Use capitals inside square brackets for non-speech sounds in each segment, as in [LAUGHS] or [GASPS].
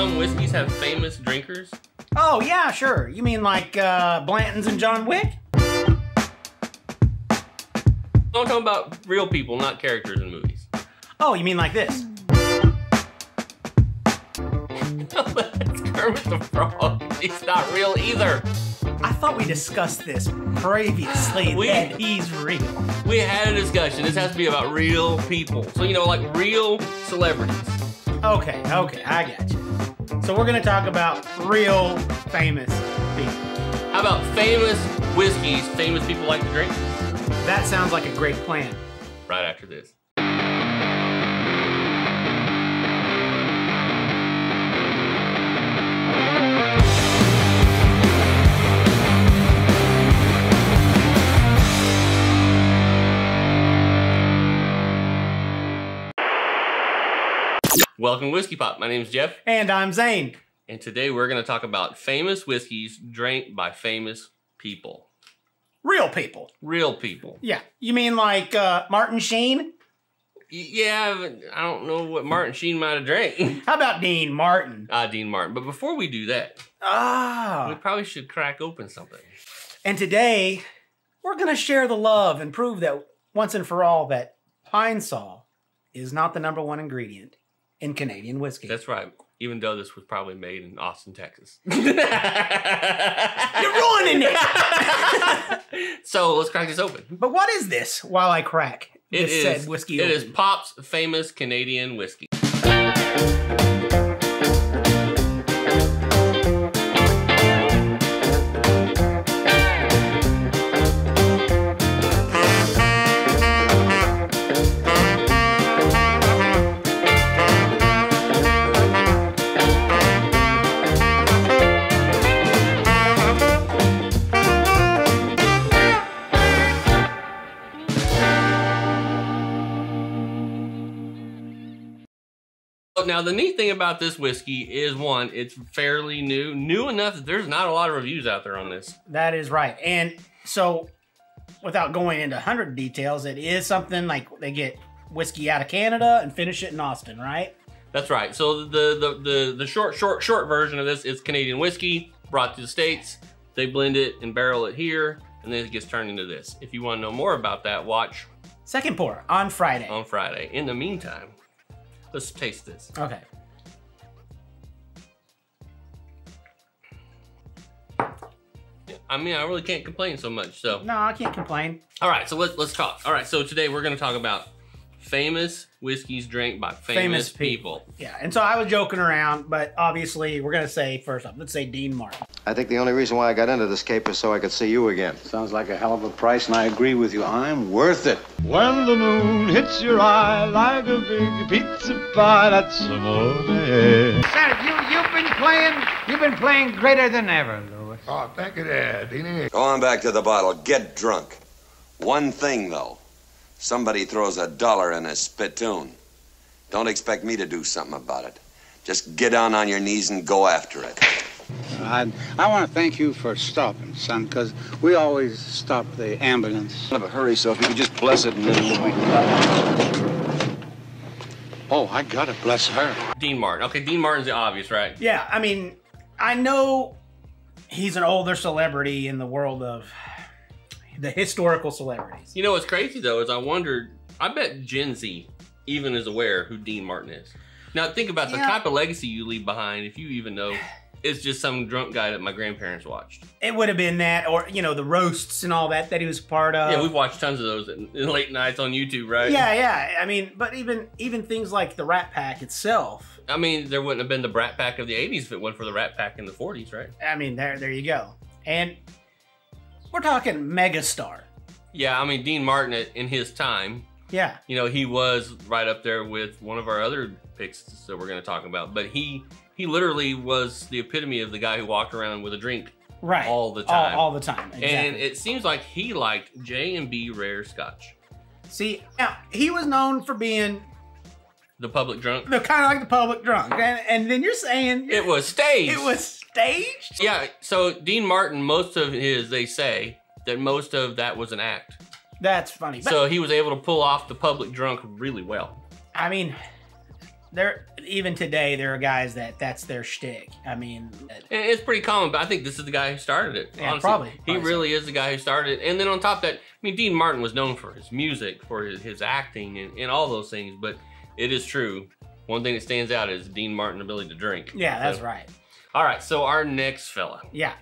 some whiskeys have famous drinkers? Oh, yeah, sure. You mean like uh, Blanton's and John Wick? I'm talking about real people, not characters in movies. Oh, you mean like this? [LAUGHS] That's Kermit the Frog. He's not real either. I thought we discussed this previously We- that he's real. We had a discussion. This has to be about real people. So, you know, like real celebrities. Okay, okay, I got you. So we're gonna talk about real famous people. How about famous whiskeys famous people like to drink? That sounds like a great plan. Right after this. Welcome to Whiskey Pop. My name is Jeff, And I'm Zane. and today we're going to talk about famous whiskeys drank by famous people. Real people. Real people. Yeah. You mean like uh, Martin Sheen? Yeah, but I don't know what Martin Sheen might have drank. [LAUGHS] How about Dean Martin? Ah, Dean Martin. But before we do that, ah, we probably should crack open something. And today, we're gonna share the love and prove that once and for all that pine saw is not the number one ingredient in Canadian whiskey. That's right. Even though this was probably made in Austin, Texas. [LAUGHS] You're ruining it. [LAUGHS] so let's crack this open. but what is this? While I crack It this is said whiskey. It is open? Pop's famous Canadian whiskey. Now the neat thing about this whiskey is one, it's fairly new, new enough that there's not a lot of reviews out there on this. That is right. And so, without going into 100 details, it is something like they get whiskey out of Canada and finish it in Austin, right? That's right. So the the the, the short short short version of this is Canadian whiskey brought to the states. They blend it and barrel it here, and then it gets turned into this. If you want to know more about that, watch Second pour on Friday. on Friday. In the meantime, let's taste this. Okay. I mean, I really can't complain so much. So, No, I can't complain. all right. So let's let's talk. All right. So today we're going to talk about famous whiskeys drank by famous, Famous people. people. Yeah, and so I was joking around, but obviously we're gonna say first off, let's say Dean Martin. I think the only reason why I got into this cape is so I could see you again. Sounds like a hell of a price, and I agree with you. I'm worth it. When the moon hits your eye like a big pizza pie, that's amore. Sir, you, you've been playing, you've been playing greater than ever, Louis. Oh, thank you, Dad. Go on back to the bottle. Get drunk. One thing, though. Somebody throws a dollar in a spittoon. Don't expect me to do something about it. Just get down on your knees and go after it. I, I want to thank you for stopping, son, because we always stop the ambulance. I'm In a hurry, so if you could just bless it and then we Oh, I gotta bless her. Dean Martin. Okay, Dean Martin's the obvious, right? Yeah, I mean, I know he's an older celebrity in the world of the historical celebrities. You know what's crazy though is I wondered. I bet Gen Z even is aware who Dean Martin is. Now think about the type of legacy you leave behind if you even know it's just some drunk guy that my grandparents watched. It would have been that, or you know, the roasts and all that that he was part of. yeah, we've watched tons of those in, in late nights on YouTube, right? yeah, yeah. I mean, but even even things like the Rat Pack itself. I mean, there wouldn't have been the Rat Pack of the '80s if it wasn't for the Rat Pack in the '40s, right? I mean, there there you go. And we're talking megastar. Yeah, I mean Dean Martin in his time, Yeah, you know, he was right up there with one of our other picks that we're going to talk about. But he he literally was the epitome of the guy who walked around with a drink right. All the time. All, all the time. Exactly. And it seems like he liked J and B rare scotch. See, now he was known for being The public drunk. the kind of like the public drunk, and, and then you're saying It was staged. it was staged. Yeah, so Dean Martin, most of his, they say that most of that was an act. That's funny. So he was able to pull off the public drunk really well. I mean, there even today there are guys that that's their shtick. I mean, it's pretty common, but I think this is the guy who started it. Yeah, honestly. probably, He probably really is the guy who started it. And then on top of that, I mean, Dean Martin was known for his music, for his, his acting, and, and all those things. But it is true. One thing that stands out is Dean Martin's ability to drink. yeah, that's So- right. All right, so our next fella Yeah,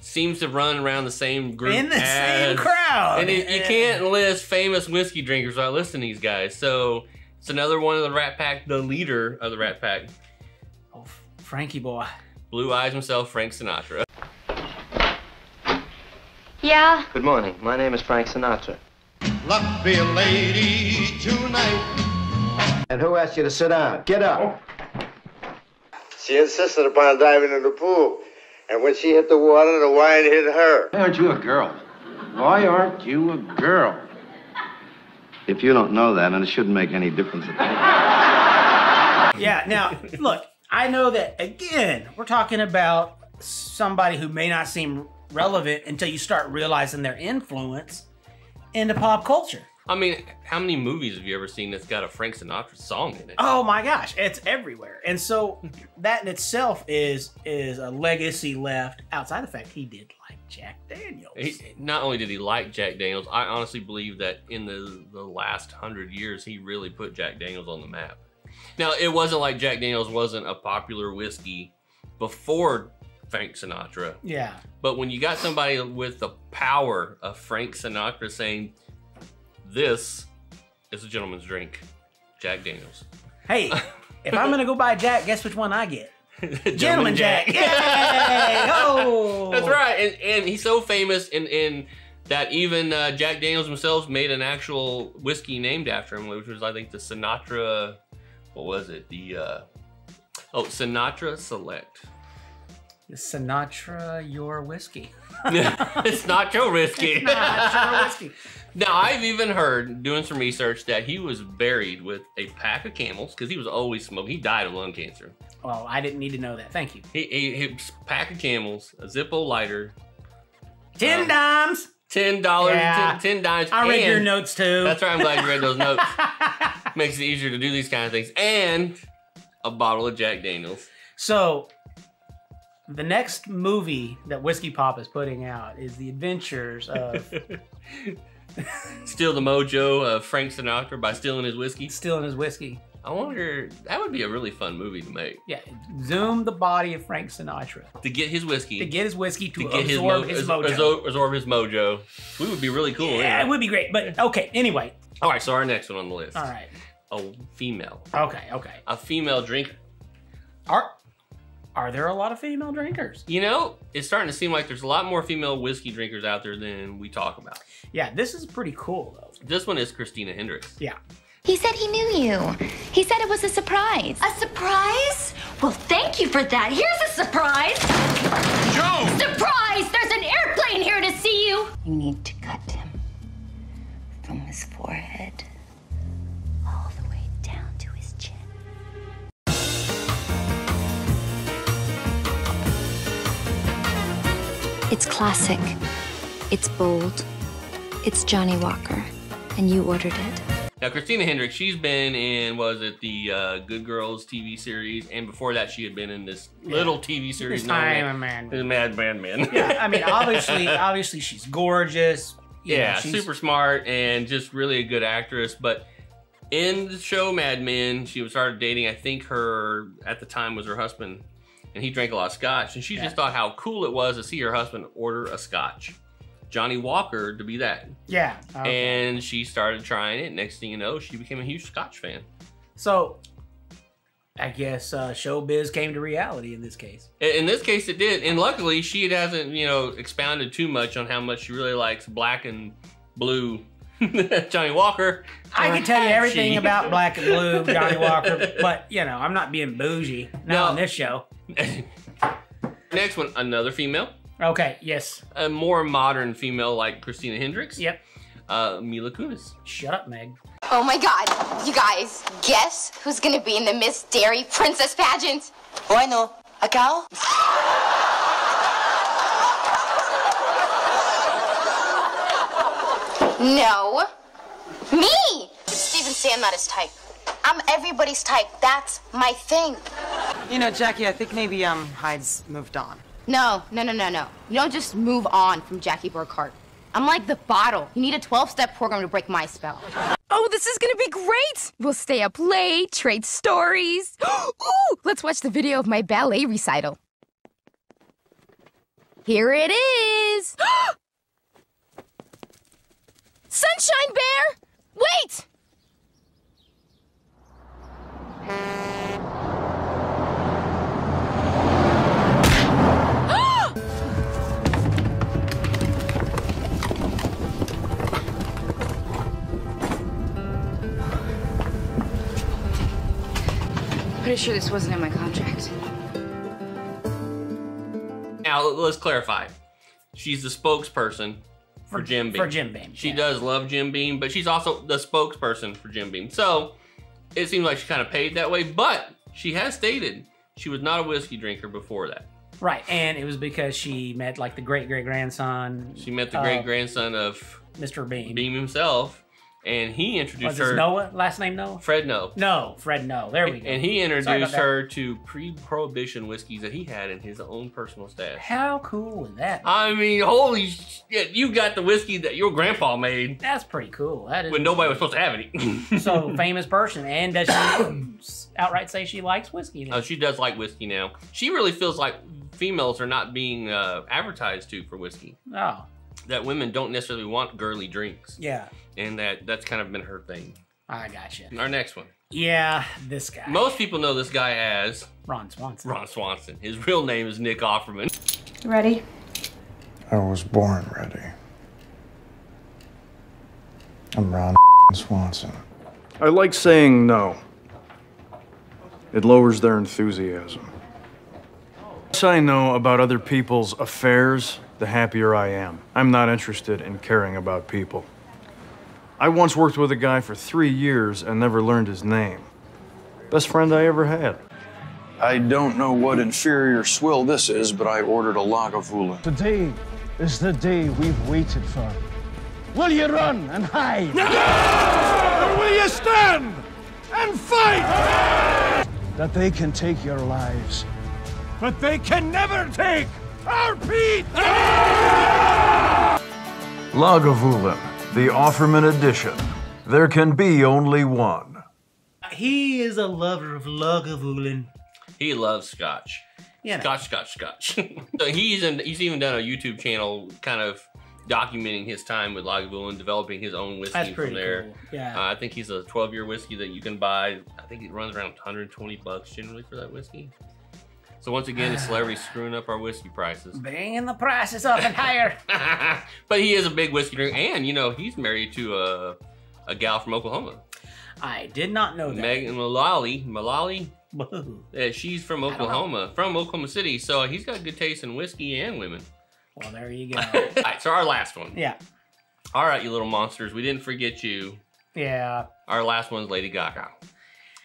seems to run around the same group in the same crowd. And it, you can't list famous whiskey drinkers without listing these guys. So it's another one of the Rat Pack, the leader of the Rat Pack, Oh, Frankie boy. Blue Eyes himself, Frank Sinatra. Yeah, Good morning. My name is Frank Sinatra. Luck be a lady tonight. And who asked you to sit down? Get up. She insisted upon diving in the pool. And when she hit the water, the wine hit her. Why aren't you a girl? Why aren't you a girl? If you don't know that, and it shouldn't make any difference at all. Yeah, now look, I know that again, we're talking about somebody who may not seem relevant until you start realizing their influence into pop culture. I mean, how many movies have you ever seen that's got a Frank Sinatra song in it? Oh my gosh, it's everywhere. And so that in itself is is a legacy left outside the fact he did like Jack Daniels. He, not only did he like Jack Daniels, I honestly believe that in the, the last hundred years, he really put Jack Daniels on the map. Now, it wasn't like Jack Daniels wasn't a popular whiskey before Frank Sinatra, yeah. but when you got somebody with the power of Frank Sinatra saying, This is a gentleman's drink, Jack Daniels. Hey, [LAUGHS] if I'm gonna go buy Jack, guess which one I get? Gentleman, Gentleman Jack. [LAUGHS] Yay! Oh, That's right, and, and he's so famous in, in that even uh, Jack Daniels himself made an actual whiskey named after him, which was I think the Sinatra. What was it? The uh, oh Sinatra Select. Sinatra, [LAUGHS] your whiskey. it's not your whiskey. Sinatra whiskey. now I've even heard doing some research that he was buried with a pack of camels because he was always smoking. He died of lung cancer. Well, I didn't need to know that. Thank you. He, he, he pack of camels, a Zippo lighter, Ten Um, dimes. ten dollars, Yeah. ten, ten dimes. I read your notes too. That's right. I'm glad you read those notes. [LAUGHS] Makes it easier to do these kind of things. And a bottle of Jack Daniels. So, the next movie that Whiskey Pop is putting out is The Adventures of [LAUGHS] Steal the mojo of Frank Sinatra by stealing his whiskey. Stealing His Whiskey. I wonder, that would be a really fun movie to make. Yeah, zoom the body of Frank Sinatra To get his whiskey. to get his whiskey to, to get his, absorb mo- his, mojo. absor- absorb his mojo. We would be really cool. yeah, yeah. it would be great. But okay, anyway. All right, so our next one on the list. All right. A female. Okay, okay. A female drinker. Are are there a lot of female drinkers? You know, it's starting to seem like there's a lot more female whiskey drinkers out there than we talk about. Yeah, this is pretty cool though. This one is Christina Hendricks. Yeah. he said he knew you. He said it was a surprise. A surprise? Well, thank you for that. Here's a surprise. Joe! Surprise! There's an airplane here to see you. You need to cut him from his forehead It's classic. It's bold. It's Johnnie Walker. And you ordered it. Now, Christina Hendricks, she's been in, was it the uh, Good Girls TV series? And before that, she had been in this little TV series This known time, as- man. The Mad Man Men. Yeah, I mean, [LAUGHS] obviously, obviously, she's gorgeous. You know, yeah, she's- super smart and just really a good actress. But in the show Mad Men, she was started dating, I think her, at the time, was her husband. And he drank a lot of scotch. And she Yeah. just thought how cool it was to see her husband order a scotch. Johnnie Walker to be that. Yeah. okay. And she started trying it. Next thing you know, she became a huge scotch fan. So, I guess uh, showbiz came to reality in this case. In in this case, it did, and luckily, she hasn't, you know, expounded too much on how much she really likes black and blue [LAUGHS] Johnnie Walker. I can tell you everything she? about Black and Blue, [LAUGHS] Johnnie Walker, but you know, I'm not being bougie. Not No. on this show. [LAUGHS] Next one, another female, Okay, yes. a more modern female like Christina Hendricks. Yep. Uh, Mila Kunis. Shut up, Meg. Oh my god, you guys, guess who's gonna be in the Miss Dairy Princess pageant? Oh, I know. A cow? No. Me! But Steven Sam not his type. I'm everybody's type. That's my thing. You know, Jackie, I think maybe um Hyde's moved on. No, no, no, no, no. You don't just move on from Jackie Burkhart. I'm like the bottle. You need a 12 step program to break my spell. Oh, this is gonna be great! We'll stay up late, trade stories. [GASPS] Ooh, let's watch the video of my ballet recital. Here it is! [GASPS] Sunshine Bear! Wait! [GASPS] Pretty sure this wasn't in my contract. Now let's clarify. She's the spokesperson for, Jim Beam. for Jim Beam, She does love Jim Beam, but she's also the spokesperson for Jim Beam. So it seems like she kind of paid that way, but she has stated she was not a whiskey drinker before that. Right, and it was because she met like the great great grandson. She met the great grandson of Mr. Beam. Beam himself, and he Was introduced this her. Noah? Last name Noah? Fred Noe. No, Fred Noe. There we go. And he introduced her to pre-prohibition whiskeys that he had in his own personal stash. How cool is that? I mean, holy shit! You got the whiskey that your grandpa made That's pretty cool. That is when nobody was supposed to have any. [LAUGHS] so [LAUGHS] famous person. And does she [COUGHS] outright say she likes whiskey? then? Oh, she does like whiskey now. She really feels like females are not being uh, advertised to for whiskey. Oh, That women don't necessarily want girly drinks, yeah. And that that's kind of been her thing. I gotcha. Our next one. Yeah, this guy. Most people know this guy as Ron Swanson. Ron Swanson. His real name is Nick Offerman. You ready? I was born ready. I'm Ron Swanson. I like saying no. It lowers their enthusiasm. The less I know about other people's affairs, the happier I am. I'm not interested in caring about people. I once worked with a guy for three years and never learned his name. Best friend I ever had. I don't know what inferior swill this is, but I ordered a Lagavulin. Today is the day we've waited for. Will you run and hide? Or will you stand and fight? That they can take your lives, but they can never take our peat! Lagavulin, the Offerman edition. There can be only one. He is a lover of Lagavulin. He loves scotch. You know. Scotch, scotch, scotch. [LAUGHS] so he's in, he's even done a YouTube channel kind of documenting his time with Lagavulin, developing his own whiskey That's from pretty there. cool. Yeah. Uh, I think he's a 12 year whiskey that you can buy. I think it runs around 120 bucks generally for that whiskey. So once again, the [SIGHS] celebrity's screwing up our whiskey prices. Bringing the prices up and higher. [LAUGHS] But he is a big whiskey drinker, and you know he's married to a a gal from Oklahoma, I did not know that. Megan Mullally. Mullally. Yeah, she's from. Oklahoma, from Oklahoma City. So he's got good taste in whiskey and women. Well, there you go. [LAUGHS] All right, so our last one. yeah. All right, you little monsters, we didn't forget you. Yeah. Our last one's Lady Gaga.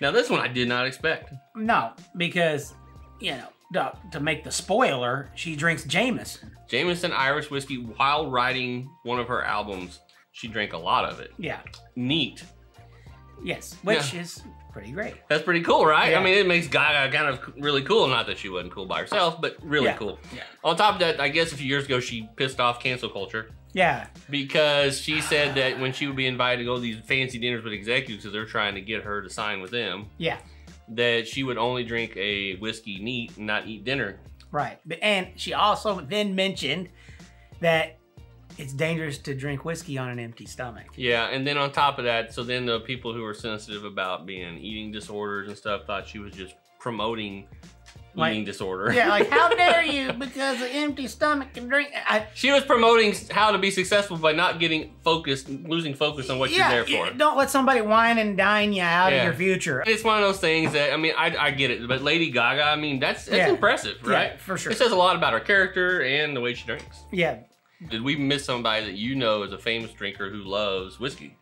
Now this one I did not expect. No, because, you know, to, to make the spoiler, she drinks Jameson. Jameson Irish whiskey while writing one of her albums. She drank a lot of it. Yeah. Neat. Yes. Which Yeah. is pretty great. That's pretty cool, right? Yeah. I mean, it makes Gaga kind of really cool. Not that she wasn't cool by herself, but really Yeah. cool. Yeah. On top of that, I guess a few years ago she pissed off cancel culture Yeah. because she said that when she would be invited to go to these fancy dinners with executives, because they're trying to get her to sign with them, Yeah. That she would only drink a whiskey neat and not eat dinner. Right. And she also then mentioned that it's dangerous to drink whiskey on an empty stomach. Yeah, and then on top of that, so then the people who were sensitive about being eating disorders and stuff thought she was just promoting Like- eating disorder. Yeah, like how [LAUGHS] dare you because an empty stomach can drink. I, she was promoting how to be successful by not getting focused, losing focus on what yeah, you're there for. Don't let somebody wine and dine you out Yeah. of your future. It's one of those things that I mean, I, I get it, but Lady Gaga, I mean, that's that's Yeah. impressive, right? for sure. It says a lot about her character and the way she drinks. Yeah. Did we miss somebody that you know is a famous drinker who loves whiskey?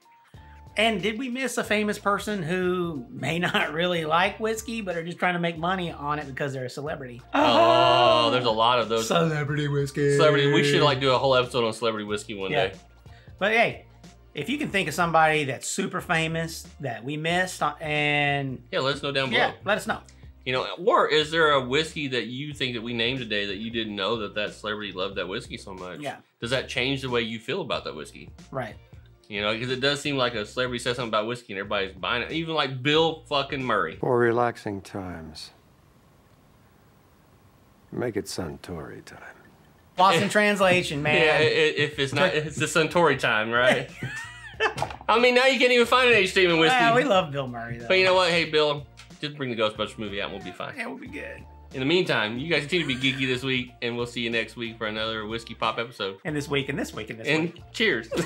And did we miss a famous person who may [LAUGHS] not really like whiskey, but are just trying to make money on it because they're a celebrity? Oh, there's a lot of those Celebrity whiskey. celebrity. We should like do a whole episode on celebrity whiskey one Yeah. day. But hey, if you can think of somebody that's super famous that we missed, uh, and Yeah, let us know down below. yeah, let us know. You know, or is there a whiskey that you think that we named today that you didn't know that that celebrity loved that whiskey so much? Yeah. Does that change the way you feel about that whiskey? Right. You know, because it does seem like a celebrity says something about whiskey and everybody's buying it. Even like Bill fucking Murray. For relaxing times. Make it Suntory time. Lost in translation, man. Yeah, i- i- if it's not, it's the Suntory time, right? [LAUGHS] I mean, now you can't even find an H. Statement whiskey. Well, we love Bill Murray though. But you know what? Hey, Bill, just bring the Ghostbusters movie out and we'll be fine. Yeah, we'll be good. In the meantime, you guys continue to be geeky this week, and we'll see you next week for another Whiskey Pop episode. And this week, and this week, and this And week. And cheers. [LAUGHS]